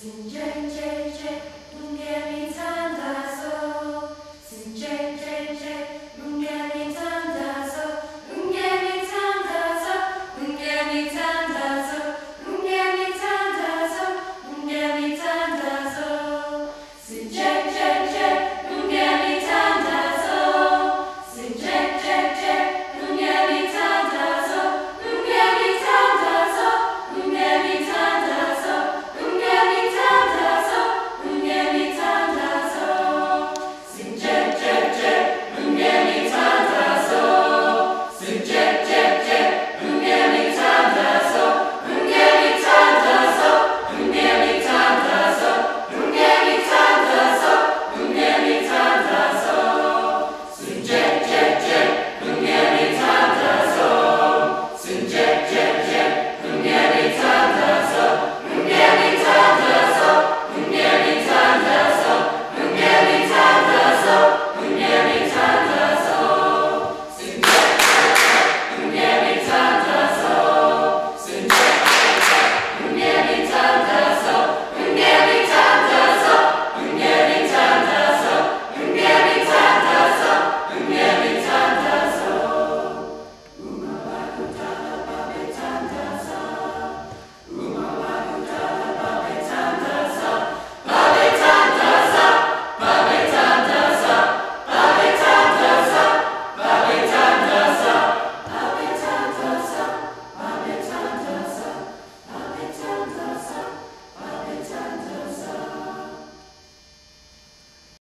Sing, Jane, Jane, Jane.